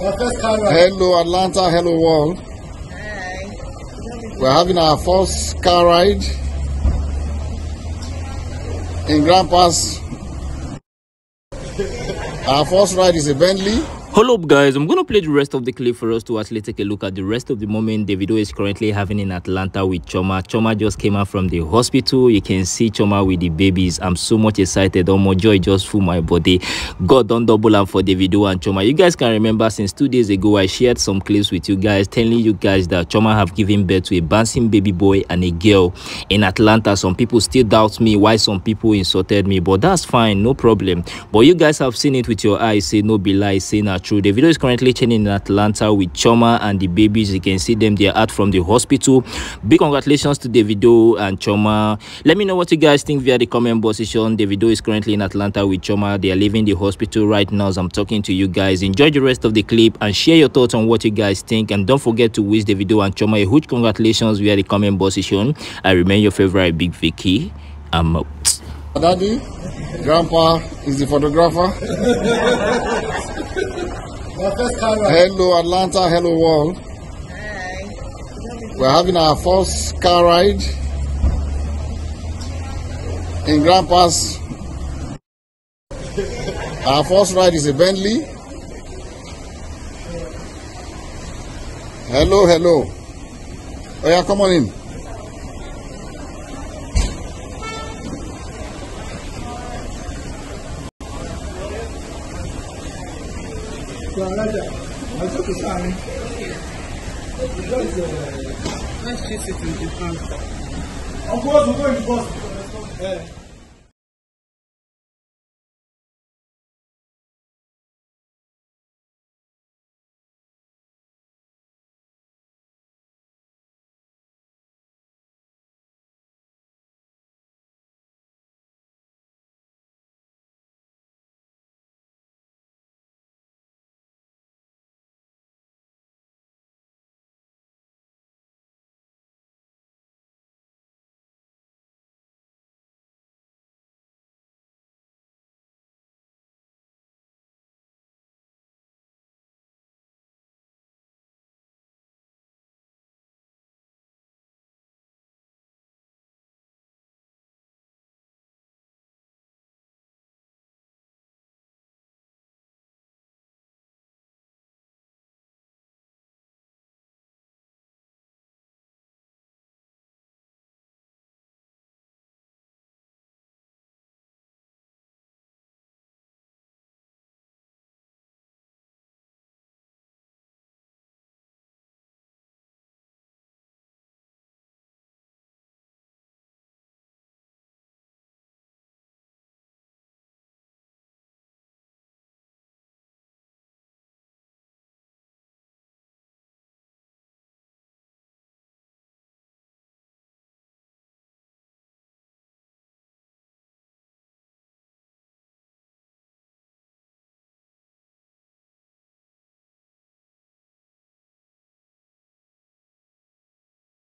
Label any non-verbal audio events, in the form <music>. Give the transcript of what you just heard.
Hello, Atlanta. Hello, world. Hi. We're having our first car ride in Grandpa's. Our first ride is a Bentley. Hello guys, I'm gonna play the rest of the clip for us to actually take a look at the rest of the moment Davido is currently having in Atlanta with Chioma. Chioma just came out from the hospital. You can see Chioma with the babies. I'm so much excited. Oh my joy just full my body. God don't double up for Davido and Chioma. You guys can remember since two days ago I shared some clips with you guys telling you guys that Chioma have given birth to a bouncing baby boy and a girl in Atlanta. Some people still doubt me why some people insulted me, but that's fine, no problem. But you guys have seen it with your eyes, say no be lie, say not true. The video is currently trending in Atlanta with Chioma and the babies. You can see them. They are out from the hospital. Big congratulations to Davido and Chioma. Let me know what you guys think via the comment box section. Davido is currently in Atlanta with Chioma. They are leaving the hospital right now as I'm talking to you guys. Enjoy the rest of the clip and share your thoughts on what you guys think. And don't forget to wish Davido and Chioma a huge congratulations via the comment box section. I remain your favorite Big Vicky. I'm out. Daddy, Grandpa is the photographer. <laughs> Hello, Atlanta. Hello, world. Hi. We're having our first car ride in Grandpa's. Our first ride is a Bentley. Hello, hello. Oh yeah, come on in. ìjọ alájà àti òkè sáàrin ìjọ́sẹ̀ ẹ̀ ṣe ṣe twenty five. ọgbọ́n ọdún tó ń bọ̀.